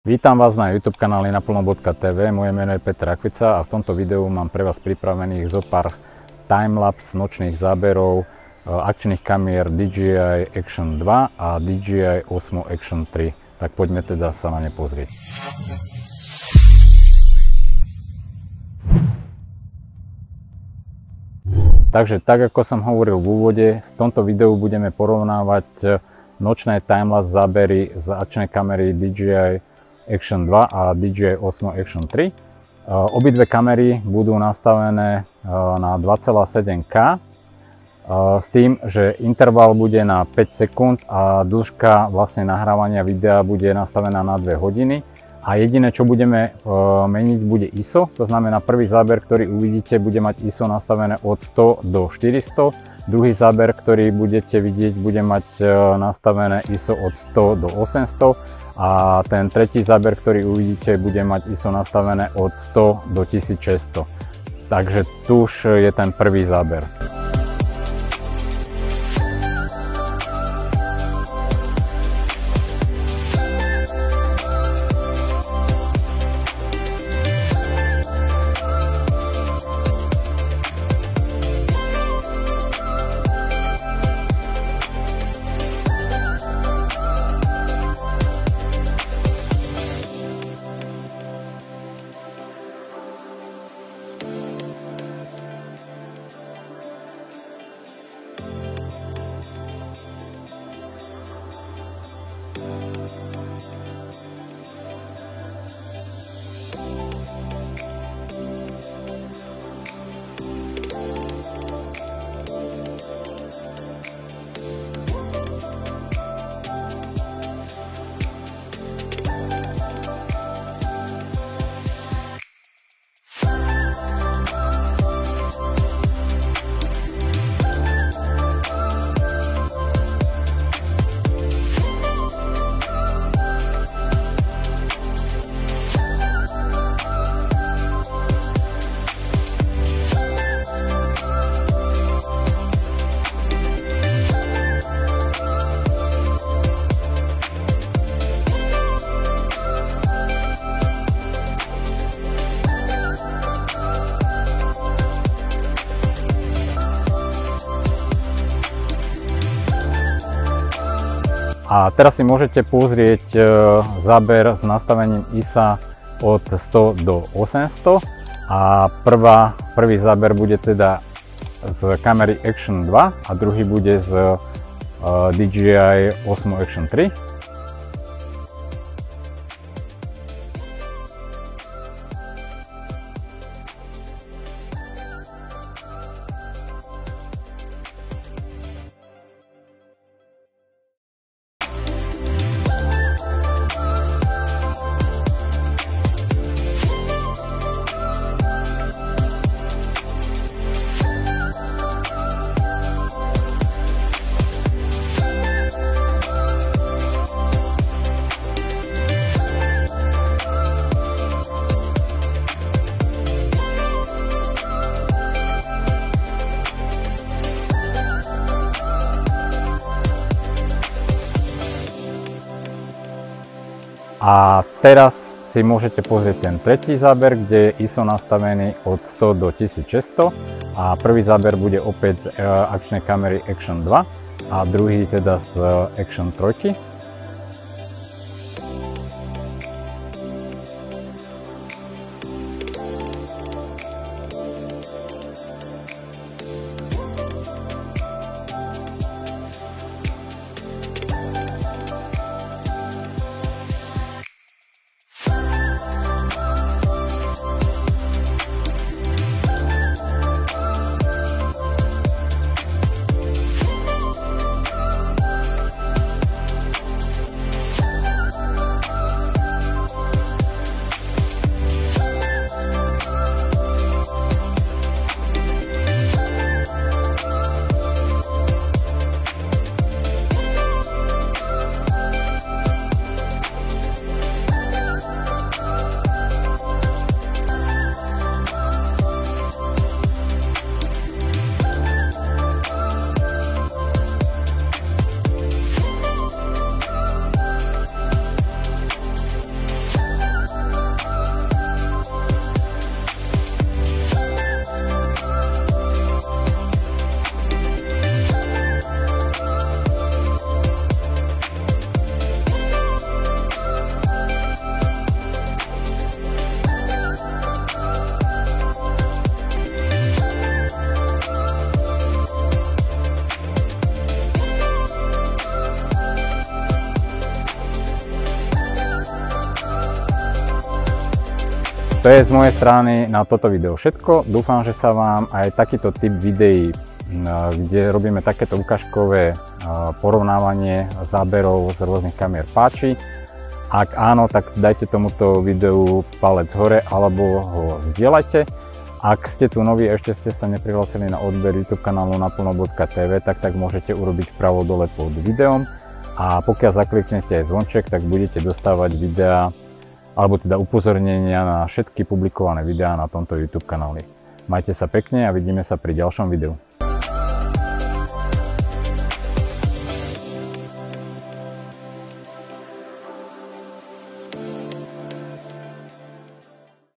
Vítam vás na YouTube kanáli naplno.tv, moje meno je Petr Akvica a v tomto videu mám pre vás pripravených zo pár timelapse nočných záberov e, akčných kamier DJI Action 2 a DJI Osmo Action 3. Tak poďme teda sa na ne pozrieť. Takže tak ako som hovoril v úvode, v tomto videu budeme porovnávať e, nočné timelapse zábery z akčnej kamery DJI Action 2 a DJI Osmo Action 3. Obidve kamery budú nastavené na 2,7K s tým, že interval bude na 5 sekúnd a dĺžka vlastne nahrávania videa bude nastavená na 2 hodiny. A jediné, čo budeme meniť, bude ISO. To znamená, prvý záber, ktorý uvidíte, bude mať ISO nastavené od 100 do 400. Druhý záber, ktorý budete vidieť, bude mať nastavené ISO od 100 do 800 a ten tretí záber, ktorý uvidíte, bude mať ISO nastavené od 100 do 1600. Takže tu už je ten prvý záber. A teraz si môžete pozrieť e, záber s nastavením ISA od 100 do 800 a prvá, prvý záber bude teda z kamery Action 2 a druhý bude z e, DJI Osmo Action 3 A teraz si môžete pozrieť ten tretí záber, kde je ISO nastavený od 100 do 1600 a prvý záber bude opäť z e, akčnej kamery Action 2 a druhý teda z Action 3. To je z mojej strany na toto video všetko. Dúfam, že sa vám aj takýto typ videí, kde robíme takéto ukážkové porovnávanie záberov z rôznych kamier páči. Ak áno, tak dajte tomuto videu palec hore alebo ho zdieľajte. Ak ste tu noví, ešte ste sa neprihlásili na odber YouTube kanálu naplno.tv, tak tak môžete urobiť pravo dole pod videom. A pokiaľ zakliknete aj zvonček, tak budete dostávať videá alebo teda upozornenia na všetky publikované videá na tomto YouTube kanáli. Majte sa pekne a vidíme sa pri ďalšom videu.